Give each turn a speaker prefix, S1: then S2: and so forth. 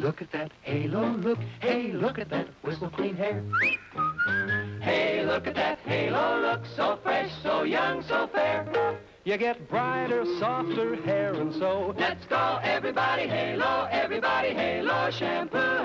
S1: look at that halo, look, hey, look at that whistle clean hair. Hey, look at that halo, look so fresh, so young, so fair.
S2: You get brighter, softer hair and so
S1: Let's go, everybody, halo, everybody, halo, shampoo.